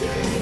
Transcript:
Yeah.